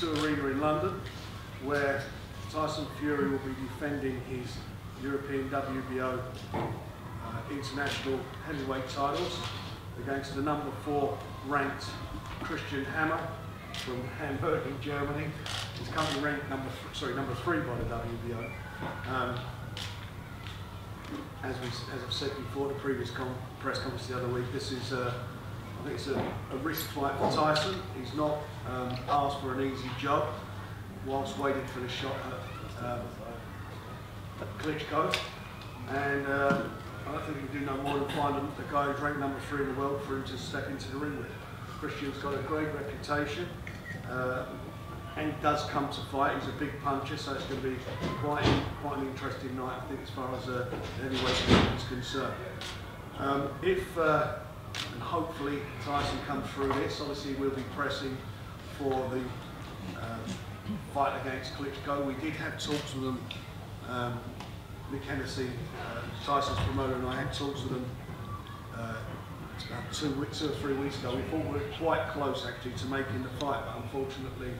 O2 Arena in London, where Tyson Fury will be defending his European WBO uh, international heavyweight titles against the number four ranked Christian Hammer from Hamburg in Germany. He's currently ranked number th sorry number three by the WBO. Um, as we as I've said before, the previous press conference the other week, this is uh, I think it's a, a, risk fight for Tyson. He's not um, asked for an easy job whilst waiting for the shot at, um, Klitschko. And uh, I don't think he can do no more than find the guy who's ranked number three in the world for him to step into the ring with. Christian's got a great reputation. Uh, and does come to fight. He's a big puncher, so it's going to be quite quite an interesting night, I think, as far as uh, heavyweight is concerned. Um, if uh, and hopefully Tyson comes through this, obviously we'll be pressing for the um, fight against Klitschko. We did have talks with them. Um, Mick Hennessy, uh, Tyson's promoter, and I had talks with them uh, about two, two or three weeks ago. We thought we were quite close actually to making the fight, but unfortunately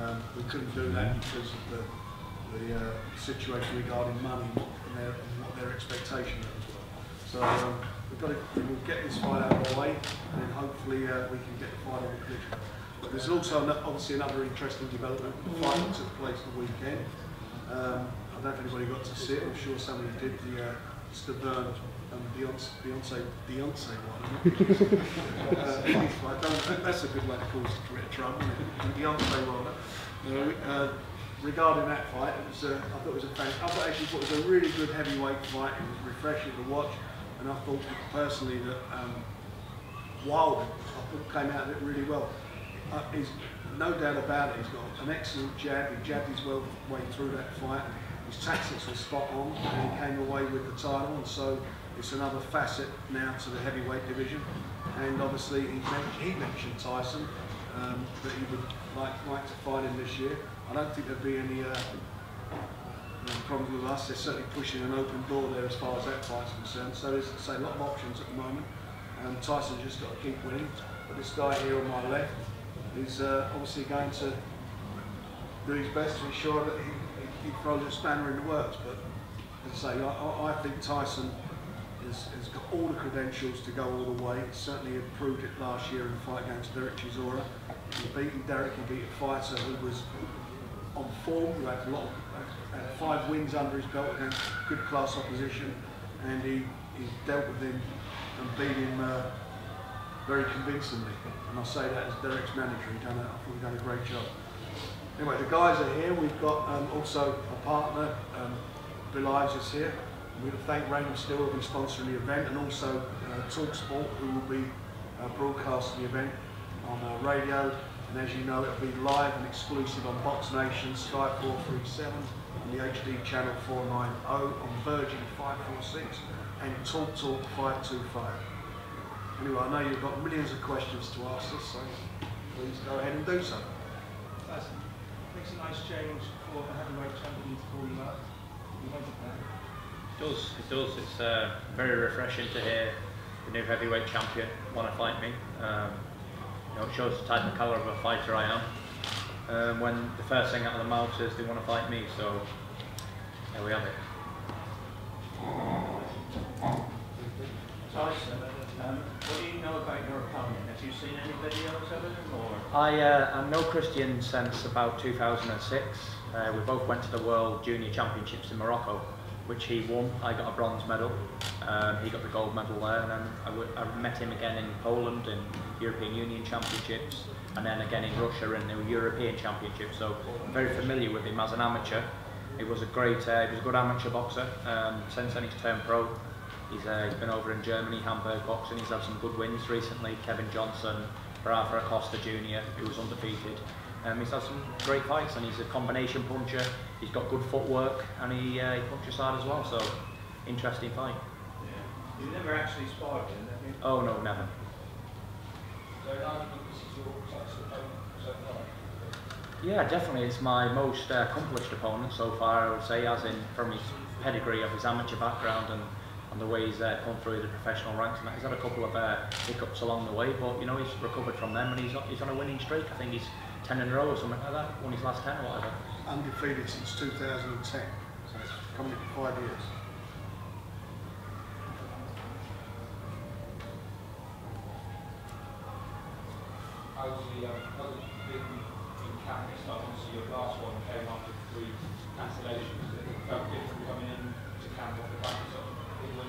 um, we couldn't do that because of the, the uh, situation regarding money and, their, and what their expectation was. So um, we've got to we'll get this fight out of the way, and then hopefully uh, we can get the fight on the pitch. But there's also obviously another interesting development. The fight that took place the weekend. Um, I don't know if anybody got to see it. I'm sure somebody did. The uh, Stiverne and Beyonce, Beyonce, Beyonce one. uh, that's a good way to cause a of trouble? Beyonce one. Uh, uh, regarding that fight, it was, uh, I thought it was a I thought actually it was a really good heavyweight fight. It was refreshing to watch, and I thought personally that um, Wilder I thought came out of it really well. Uh, he's no doubt about it. He's got an excellent jab. He jabbed his well way through that fight. His tactics were spot on, and he came away with the title. And so it's another facet now to the heavyweight division. And obviously, he, mentioned, he mentioned Tyson um, that he would like, like to fight him this year. I don't think there'd be any uh, problems with us. They're certainly pushing an open door there as far as that fight's concerned. So there's say, a lot of options at the moment. Um, Tyson's just got to keep winning. But this guy here on my left is uh, obviously going to do his best to ensure that he, he, throws a spanner in the works. But as I say, I, I think Tyson has, has got all the credentials to go all the way. Certainly he proved it last year in the fight against Derek Chisora. He beat Derek, he beat a fighter who was on form, who had a lot of, had five wins under his belt against good class opposition, and he, he dealt with him and beat him uh, very convincingly. And I say that as Derek's manager, he done a, I think he done a great job. Anyway, the guys are here. We've got um, also a partner, um, Bill Ives is here. We thank Raymond Steele who will be sponsoring the event and also uh, TalkSport who will be uh, broadcasting the event on uh, radio and as you know it'll be live and exclusive on Box Nation, Sky 437 and the HD channel 490 on Virgin 546 and Talk Talk 525. Anyway, I know you've got millions of questions to ask us, so please go ahead and do so. That's, makes a nice change for a heavyweight champion to call you up. That? It does, it does. It's uh, very refreshing to hear the new heavyweight champion want to fight me. Um, you know, it shows the type of caliber of a fighter I am. Um, when the first thing out of the mouth is they want to fight me, so there we have it. Tyson, um, what do you know about your opponent? Have you seen any videos of him? Or? I, uh, I know Christian since about 2006. Uh, we both went to the World Junior Championships in Morocco which he won. I got a bronze medal. Um, he got the gold medal there, and then I, I met him again in Poland in European Union Championships, and then again in Russia in the European Championships. So I'm very familiar with him as an amateur. He was a great, uh, he was a good amateur boxer. Um, since then he's turned pro. He's, uh, he's been over in Germany, Hamburg boxing. He's had some good wins recently. Kevin Johnson, Rafa Acosta Jr., who was undefeated. Um, he's had some great fights and he's a combination puncher. He's got good footwork and he, uh, he punches hard as well. So interesting fight. Yeah. You never actually sparred him, have you? Oh no, never. Yeah, definitely. It's my most uh, accomplished opponent so far, I would say, as in from his pedigree of his amateur background and, and the way he's uh, come through the professional ranks. And he's had a couple of uh, hiccups along the way, but you know he's recovered from them and he's, he's on a winning streak. I think he's 10 in a row or something like that, won his last 10 or whatever. Undefeated since 2010, so it's coming up to five years. Um, camp stuff? Obviously, your last one came after three cancellations. It felt different coming in to camp off the back of win.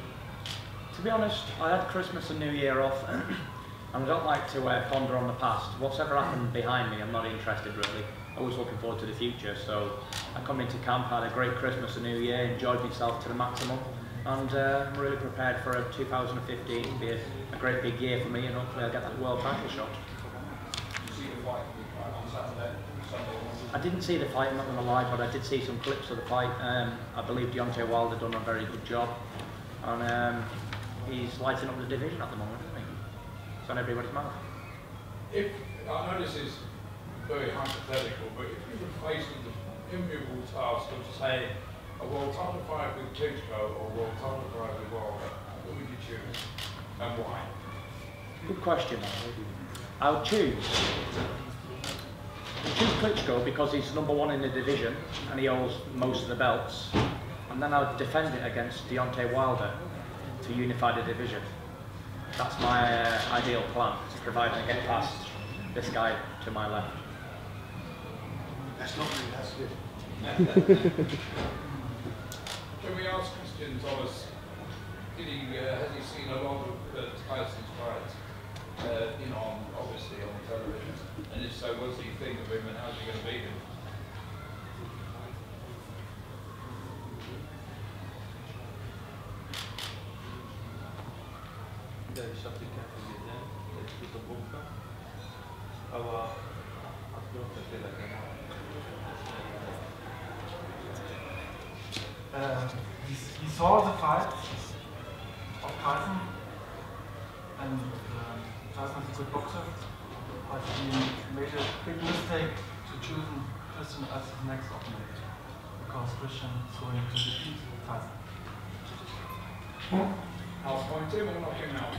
To be honest, I had Christmas and New Year off, and I don't like to uh, ponder on the past. What's ever happened behind me, I'm not interested really. Always looking forward to the future. So I come into camp, had a great Christmas and New Year, enjoyed myself to the maximum, and uh, I'm really prepared for a 2015. Be a, a great big year for me, and hopefully I'll get that world title shot. Did you see the fight uh, on Saturday, I didn't see the fight, I'm not going to lie, but I did see some clips of the fight. Um, I believe Deontay Wilder done a very good job, and um, he's lighting up the division at the moment, isn't he? It's on everybody's mouth. If, I know this is very hypothetical, but if you were faced with the immovable task of saying a world title fight with Klitschko or a world title fight with Wilder, who would you choose and why? Good question. I would choose. Choose Klitschko because he's number one in the division and he holds most of the belts. And then I would defend it against Deontay Wilder to unify the division. That's my uh, ideal plan, providing I get past this guy to my left. That's not me, that's you. Can we ask Christian Thomas, did he, uh, has he seen a lot of uh, Tyson's fights? Uh, you know, on, obviously on television. And if so, what does he think of him and how's he going to beat him? Där vi köpte kaffemedel, ett utav boka. Och att låta hela. Uh, he, he saw the fight of Tyson, and Tyson is a good boxer, but he made a big mistake to choose Christian as his next opponent, because Christian is going to defeat Tyson. I'll point him or knock him out?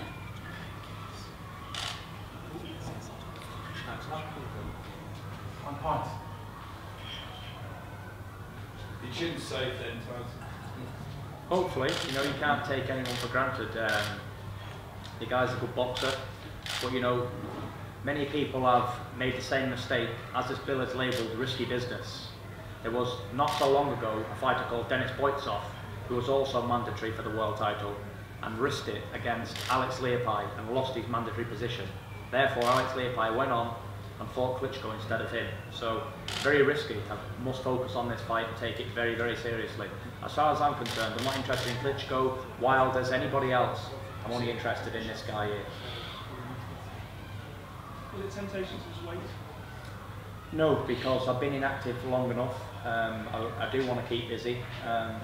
One point. He shouldn't say then, Tyson. Hopefully, you know, you can't take anyone for granted. Um, the guy's a good boxer, but you know, many people have made the same mistake, as this bill is labelled risky business. There was not so long ago a fighter called Denis Boitsov, who was also mandatory for the world title, and risked it against Alex Leapai and lost his mandatory position. Therefore, Alex Leapai went on and fought Klitschko instead of him. So, very risky. I must focus on this fight and take it very, very seriously. As far as I'm concerned, I'm not interested in Klitschko, Wilders, anybody else. I'm only interested in this guy here. Was it temptation to just wait? No, because I've been inactive for long enough. Um, I, I do want to keep busy. Um,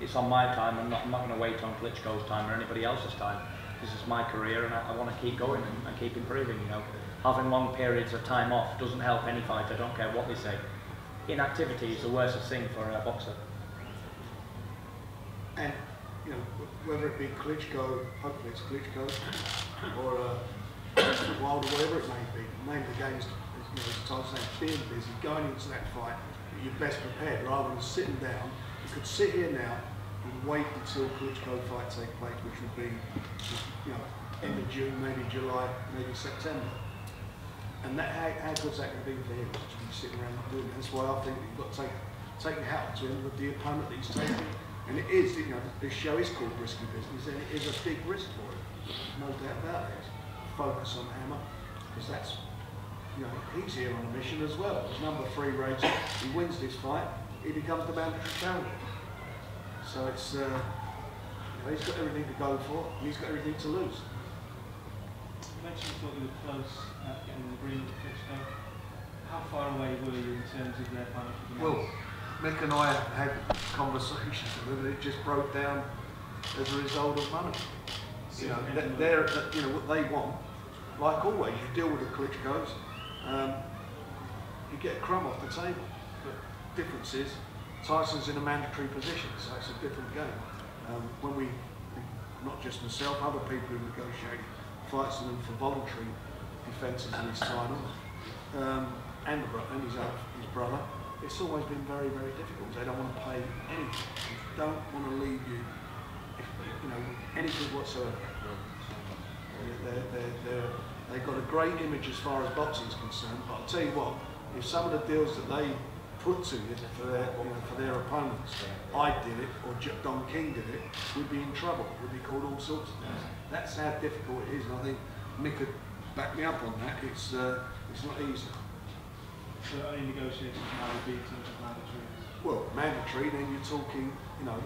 it's on my time. I'm not, I'm not going to wait on Klitschko's time or anybody else's time. This is my career, and I, I want to keep going and, and keep improving. You know, having long periods of time off doesn't help any fighter. I don't care what they say. Inactivity is the worst thing for a boxer. And, you know, whether it be Klitschko, hopefully it's Klitschko, or uh, Wild or whatever it may be, the name of the game is, you know, as Todd's saying, being busy, going into that fight, you're best prepared, rather than sitting down. You could sit here now and wait until Klitschko fight take place, which would be, you know, end of June, maybe July, maybe September. And that, how, how good's that going to be for him, to be sitting around not doing it? That's why I think you've got to take, take your hat to him with the opponent that he's taking. And it is, you know, this show is called Risky Business, and it is a big risk for him. No doubt about it. Focus on Hammer, because that's, you know, he's here on a mission as well. As number three rated, he wins this fight, he becomes the mandatory challenger. So it's, uh, you know, he's got everything to go for, and he's got everything to lose. You mentioned you thought you were close at getting an agreement with Klitschko. How far away were you in terms of their financial demands? Well, Mick and I had conversations with and it just broke down as a result of money. You know, they're, you know, what they want, like always, you deal with the Klitschko's, um, you get a crumb off the table. But difference is, Tyson's in a mandatory position, so it's a different game. Um, when we, not just myself, other people who negotiate fights with them for voluntary defences in his title, um, and, and his, other, his brother, it's always been very, very difficult. They don't want to pay anything. They don't want to leave you, you know, anything whatsoever. They're, they're, they're, they've got a great image as far as boxing is concerned, but I'll tell you what, if some of the deals that they put to you for their, you know, for their opponents, I did it or Don King did it, we'd be in trouble. We'd be called all sorts of things. That's how difficult it is, and I think Mick could back me up on that. It's, uh, it's not easy. So only negotiations now would be to mandatory. Well, mandatory, then you're talking, you know,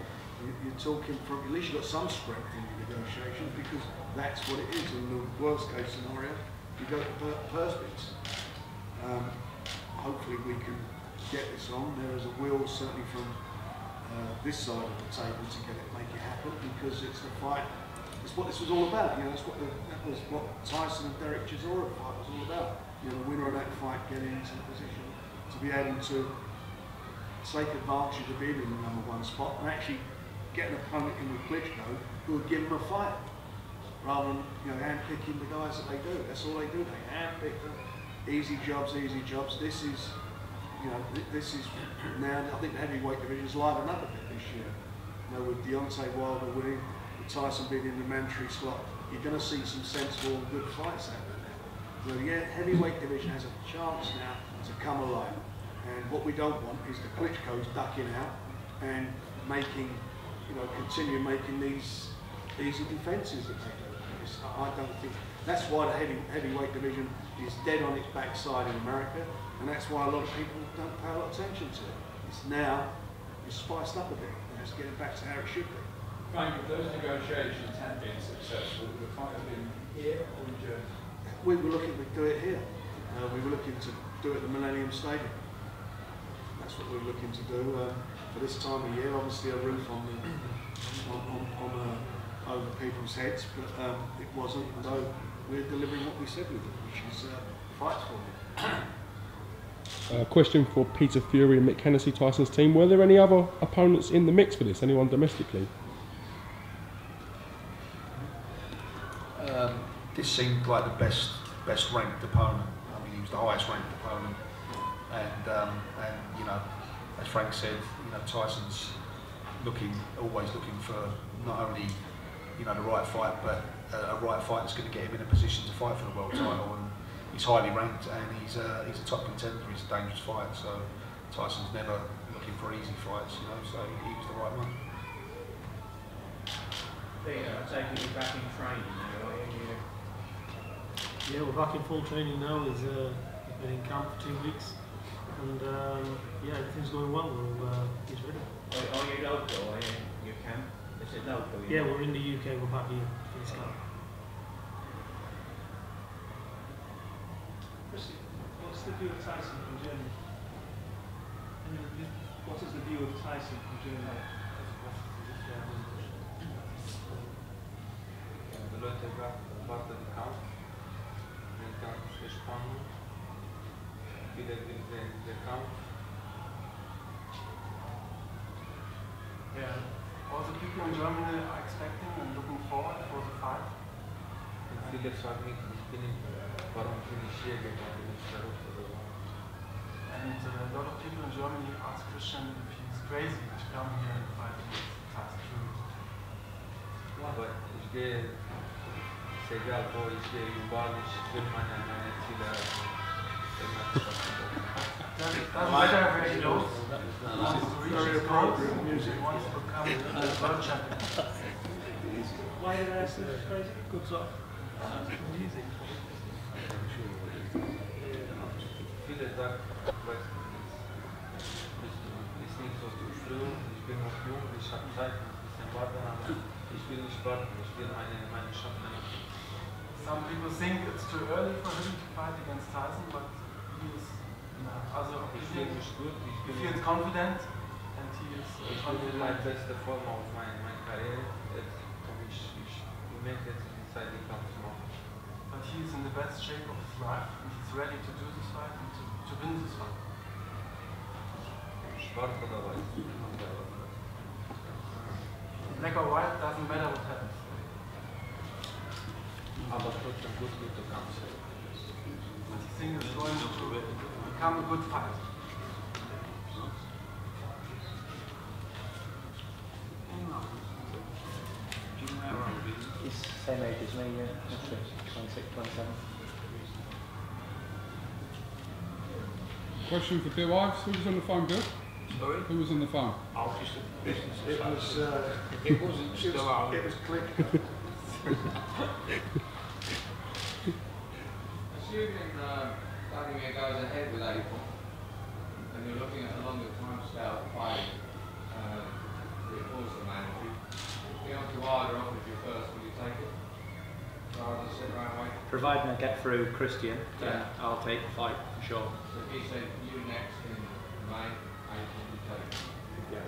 you're talking from, at least you've got some strength in your negotiations because that's what it is. In the worst case scenario, you go to per-. Um, hopefully we can get this on. There is a will certainly from uh, this side of the table to get it, make it happen because it's the fight. It's what this was all about. You know, that's what the, that was what Tyson and Derek Chisora fight was all about. You know, the winner of that fight getting into the position to be able to take advantage of being in the number one spot and actually get an opponent in with Klitschko who would give him a fight rather than you know handpicking the guys that they do. That's all they do. They handpick them. Easy jobs, easy jobs. This is, you know, this is now. I think the heavyweight division is livened up a bit this year. You know, with Deontay Wilder winning, with Tyson being in the mandatory slot, you're going to see some sensible and good fights out there. So the yeah, heavyweight division has a chance now to come alive. And what we don't want is the Klitschko's ducking out and making, you know, continue making these easy defences that they do. It's, I don't think that's why the heavy, heavyweight division is dead on its backside in America, and that's why a lot of people don't pay a lot of attention to it. It's now it's spiced up a bit, and it's getting back to how it should be. Frank, if those negotiations had been successful, would the fight have been here or in Germany? We were looking to do it here. Uh, we were looking to do it at the Millennium Stadium. That's what we were looking to do um, for this time of year. Obviously, a roof on the on, on, on uh, over people's heads, but um, it wasn't. Although we're delivering what we said we would, which is uh, fights for them. Uh, question for Peter Fury and Mick Hennessy, Tyson's team. Were there any other opponents in the mix for this? Anyone domestically? Um, this seemed like the best best ranked opponent. I mean, he was the highest ranked opponent, and um, and you know, as Frank said, you know, Tyson's looking always looking for not only you know the right fight, but a, a right fight that's going to get him in a position to fight for the world title. And he's highly ranked, and he's a, he's a top contender. He's a dangerous fight, so Tyson's never looking for easy fights, you know. So he was the right one. Peter, I take it you're back in training now, are you? You- Yeah, we're back in full training now. Is uh, we've been in camp for two weeks, and um, yeah, everything's going well. We're, uh, he's ready. Are are you local, are you, you camp? Is it local? you Yeah, know? we're in the UK. We're back here for this camp. What's the view of Tyson from Germany? What is the view of Tyson from Germany? Die Leute warten den Kampf, den Kampf ist spannend. Viele will den, den Kampf. Yeah. All the people in Germany are expecting and looking forward for the fight. Viele fragen mich, ich bin, in- warum bin ich hier gegangen, ich verrückt oder was? And uh, a lot of people in Germany ask Christian if he's crazy to come here and fight Tyson Fury. Aber ich gehe, ist egal wo, ich gehe überall, ich will meine, meine Ziele doesn't matter where he goes. He wants to reach Very appropriate music. Wants to. Why did I say that's crazy? Good stuff. Music. Viele sagen, weißt du, es ist, ist nicht so zu früh, ich bin noch jung, ich habe Zeit, ein bisschen warten, aber ich will nicht warten, ich will meine, nehmen. Some people think it's too early for him to fight against Tyson, but he is, also he Ich gut, ich he bin, feels confident and he is ich bin in meiner confident. besten Form auf meine, meine Karriere jetzt, und ich, ich merke jetzt die Zeit, die Kampf zu. But he is in the best shape of his life and he's ready to do this fight and to, to win this fight. Oder weiß? Black or white doesn't matter what happens. Aber trotzdem gut, guter Kampf. But he thinks it's going to become a good fight. Same age as me, yeah. 26, 27. Question for Bill Ives. Who was on the phone, Bill? Sorry? Who was on the phone? Oh, just a business It was, uh, It wasn't it was, still on. it was click. Assuming uh, Wladimir goes ahead with April, and you're looking at a longer time scale of fighting, uh, reinforce the man, if you, if Deontay Wilder offers you first, will you take it? Rather than sit around waiting? Providing I get through Christian, then Yeah. I'll take the fight for sure. So if he said you next in May, April, you take it.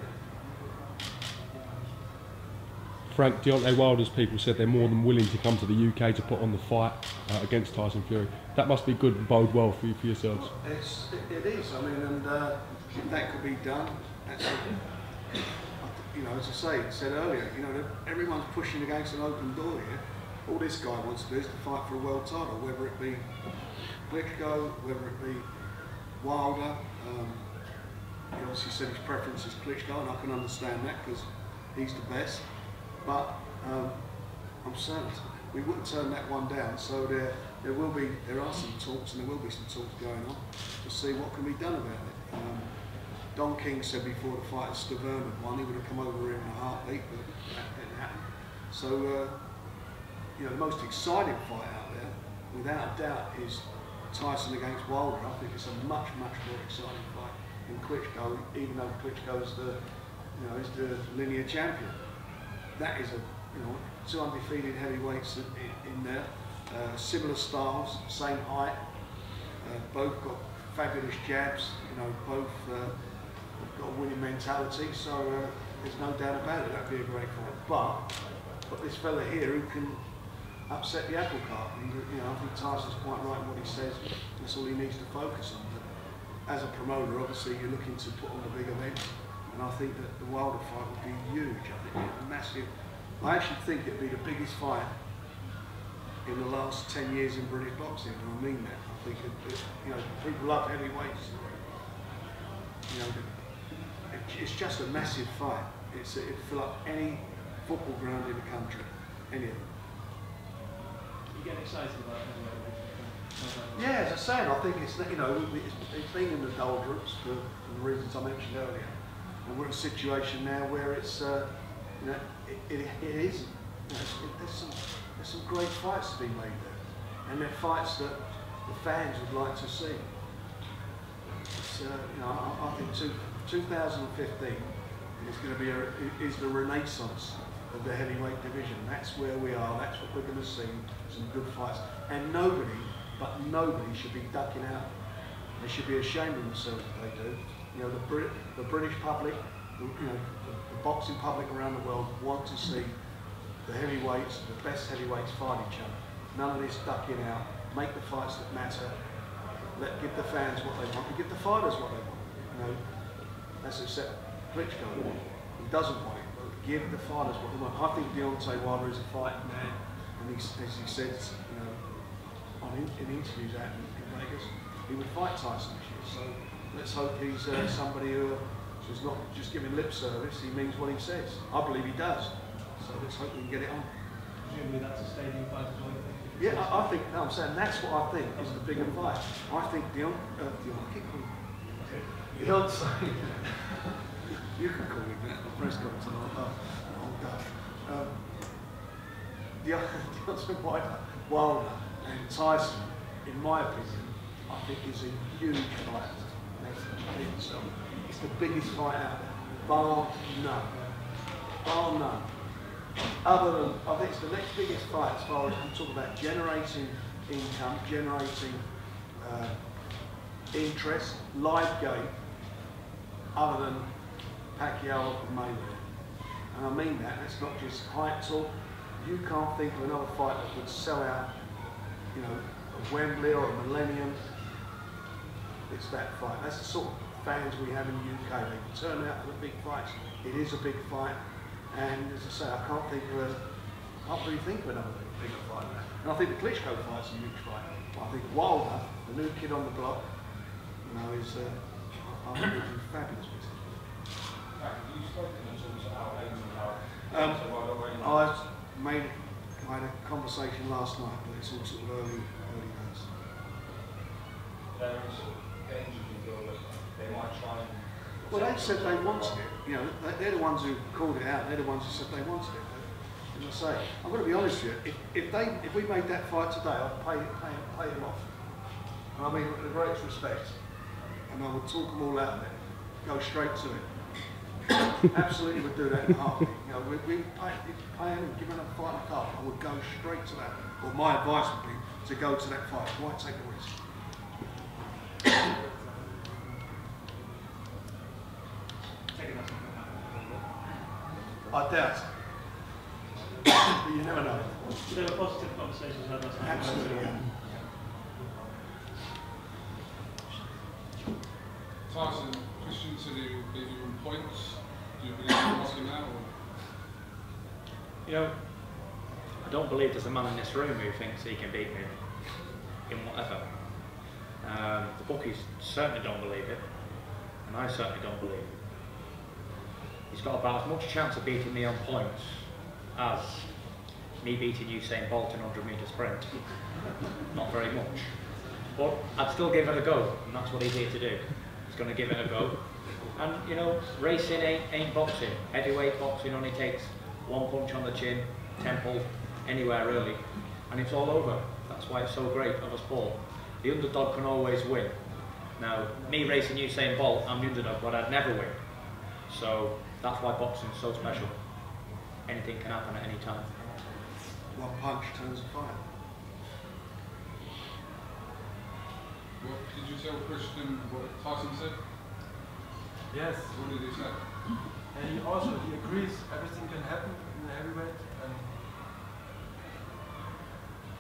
Frank Deontay Wilder's people said they're more than willing to come to the UK to put on the fight uh, against Tyson Fury. That must be good and bode well for you for yourselves. It's, it, it is. I mean, and uh, if that could be done. That's, you know, as I say, said earlier, you know, everyone's pushing against an open door here. All this guy wants to do is to fight for a world title, whether it be Klitschko, whether it be Wilder. Um, he obviously said his preference is Klitschko, and I can understand that because he's the best. But um, I'm certain we wouldn't turn that one down. So there, there will be, there are some talks, and there will be some talks going on to see what can be done about it. Um, Don King said before the fight at Stiverne had won, he would have come over here in a heartbeat, but that didn't happen. So, uh, you know, the most exciting fight out there, without doubt, is Tyson against Wilder. I think it's a much, much more exciting fight than Klitschko, even though Klitschko's the, you know, is the linear champion. That is a, you know, two undefeated heavyweights in, in there, uh, similar styles, same height, uh, both got fabulous jabs, you know, both uh, got a winning mentality, so uh, there's no doubt about it, that'd be a great fight. But, but this fella here who can upset the apple cart, and you know, I think Tyson's quite right in what he says, that's all he needs to focus on. But as a promoter, obviously you're looking to put on a big event, and I think that the Wilder fight would be huge, I think it'd be massive. I actually think it'd be the biggest fight in the last 10 years in British boxing, and I mean that. I think, it, you know, people love heavyweights. You know, it, it's just a massive fight. It's, it'd fill up any football ground in the country, any of them. Get excited about. Yeah, as I say, I think it's, you know, it's, it's been in the doldrums for, for the reasons I mentioned earlier. And we're in a situation now where it's, uh, you know, it, it, it is, you know, it, there's, some, there's some great fights to be made there. And they're fights that the fans would like to see. It's, uh, you know, I, I think two, 2015 is going to be a, is the renaissance of the heavyweight division. That's where we are. That's what we're going to see. Some good fights, and nobody, but nobody, should be ducking out. They should be ashamed of themselves if they do. You know, the, Brit, the British public, the, you know, the, the boxing public around the world want to see the heavyweights, the best heavyweights fight each other. None of this ducking out. Make the fights that matter. Let give the fans what they want, and give the fighters what they want. You know, that's except Klitschko. He doesn't want give the fighters what they want. I think Deontay Wilder is a fighting man, and he, as he said, you know, on in, in interviews out in, in Vegas, he would fight Tyson this year. So let's hope he's uh, somebody who's not just giving lip service. He means what he says. I believe he does. So let's hope we can get it on. Presumably that's a stadium fight as well. Yeah, I, I think, no, I'm saying that's what I think is the bigger fight. I think Dion, uh, Dion, I keep calling Beyonce. That, the press conference, and I'll, uh, I'll go. Um, Deon- Deontay Wilder, Wilder and Tyson, in my opinion, I think is a huge fight. in itself. It's the biggest fight out there, bar none. Bar none other than, I think it's the next biggest fight as far as we talk about generating income, generating uh, interest, live game, other than Pacquiao and Mayweather. And I mean that, that's not just hype talk. You can't think of another fight that would sell out, you know, a Wembley or a Millennium. It's that fight. That's the sort of fans we have in the UK. They can turn out for the big fights. It is a big fight. And as I say, I can't think of a, I can't really think of another big, bigger fight than that. And I think the Klitschko fight's a huge fight. I think Wilder, the new kid on the block, you know is uh, fabulous. Um, I made I had a conversation last night, but it's all sort of early early days. Well, they said they wanted it. You know, they- they're the ones who called it out. They're the ones who said they wanted it. As I say, I'm going to be honest with you. If, if they if we made that fight today, I'd pay pay pay them off. And I mean, with the greatest respect. And I would talk them all out of it. Go straight to it. Absolutely would do that in a heartbeat. You know, we, we pay, pay them, give them a fight in a cup, I would go straight to that. Or my advice would be to go to that fight. Why take a risk? I doubt but you never know. There were positive conversations last night. Absolutely. Tyson, Christian said he will beat you on points. Do you believe in that? Or? You know, I don't believe there's a man in this room who thinks he can beat me in whatever. Um, the bookies certainly don't believe it, and I certainly don't believe it. He's got about as much chance of beating me on points as me beating Usain Bolt in 100 metre sprint. Not very much. But I'd still give it a go, and that's what he's here to do. He's going to give it a go. And, you know, racing ain't, ain't boxing. Heavyweight boxing only takes one punch on the chin, temple, anywhere really, and it's all over. That's why it's so great of a sport. The underdog can always win. Now, me racing Usain Bolt, I'm the underdog, but I'd never win. So that's why boxing's so special. Anything can happen at any time. One punch turns a fight. What did you tell Christian what Tyson said? Yes. What did he say? And he also he agrees everything can happen in the heavyweight and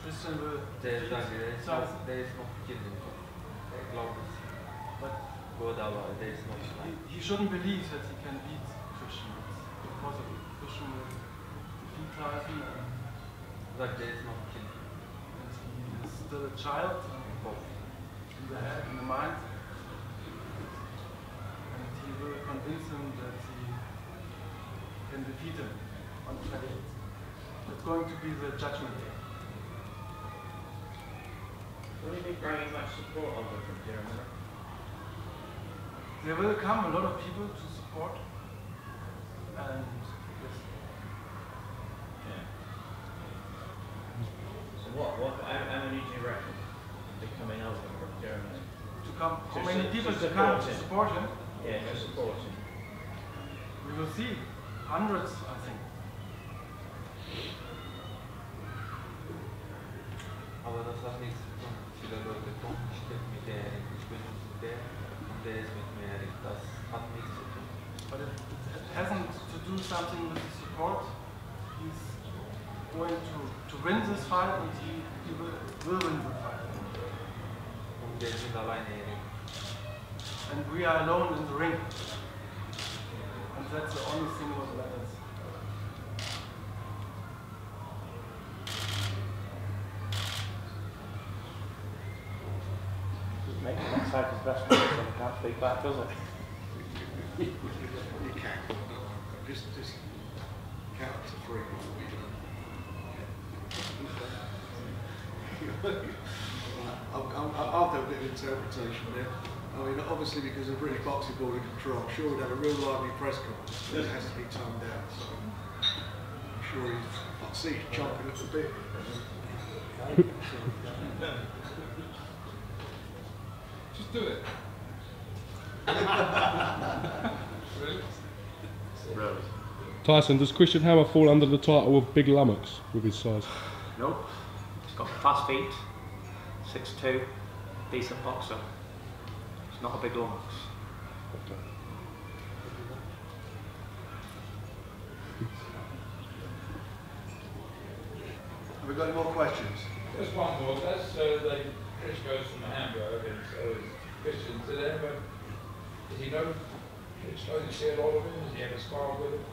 Christian will There is, defeat there is, no, there is no killing. But there is no he, he shouldn't believe that he can beat Christian. Because of Christian will defeat Tyson and, Like there is no killing. and he is still a child in the head, in the mind. He will convince him that he can defeat him on 28th. It's going to be the judgment day. Will you be bringing much support over from Germany? There will come a lot of people to support. And yes, Yeah. So what, what, how, many do you reckon are coming over from Germany? to come, how many people to to come to support him? Yeah, to support. We will see. Hundreds, I think. Aber das hat nichts zu tun. Viele Leute kommen, ich bin mit der, ich bin mit der und der ist mit mir. Das hat nichts zu tun. But it, it hasn't to do something with the support. He's going to, to win this fight and he, he will, will win the fight. Und wir sind alleine hier. And we are alone in the ring. And that's the only thing what matters. Makes one side his best friend, so he can't speak back, does it? You can. Just, just count to three. I'll, I'll, I'll do a bit of interpretation there. I mean, obviously because of British Boxing Board of Control, sure we'd have a real lively press conference, but it has to be toned down. So I'm sure he's, I see he's chomping at the bit. Just do it. really? Tyson, does Christian Hammer fall under the title of Big Lummox with his size? Nope. He's got fast feet, 6'2", decent boxer. He's not a big lummox. Have we got any more questions? Just one more, that's, uh, the, Klitschko from Hamburg and so is Christian, did they ever, does he know, Klitschko, you see a lot of him, does he ever spar with him?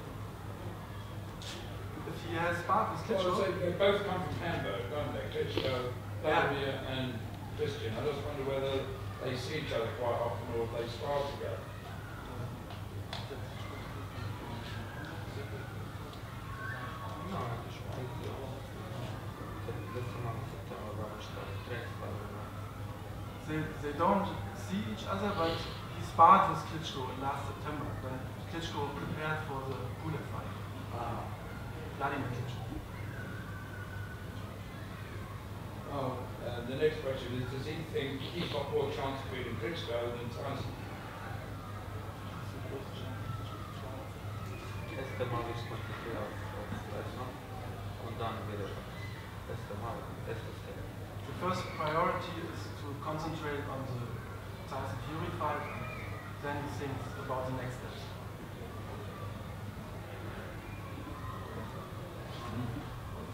If he has spark with Well, Klitschko, so they both come from Hamburg, don't they, Klitschko, Yeah. And Christian, I just wonder whether they see each other quite often or they spar together. They, they don't see each other, but he sparred with Klitschko in last September when Klitschko prepared for the Pulev fight. Uh, Wladimir Klitschko. Oh uh, the next question is, does he think he's got more chance of beating Klitschko than Tyson? Erste Mal ist man viel auf, auf Essen und dann wieder erste Mal, erste Step. The first priority is to concentrate on the Tyson Fury fight and then he thinks about the next steps.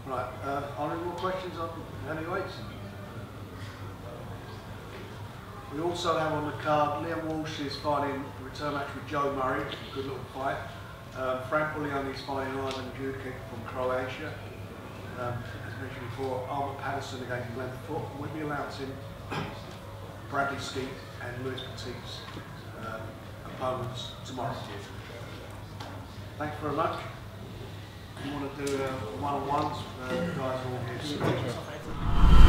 Right, uh, are there more questions on heavyweights? We also have on the card Liam Walsh is fighting a return match with Joe Murray, good little fight. Um, Frank Buglioni is fighting Ivan Jukic from Croatia. Um, as mentioned before, Albert Patterson against Glenn Foot. We'll be announcing Bradley Skeet and Lewis Pettitt's um, opponents tomorrow. Thanks very much. You want to do uh, one-on-ones? Uh, the guys all here.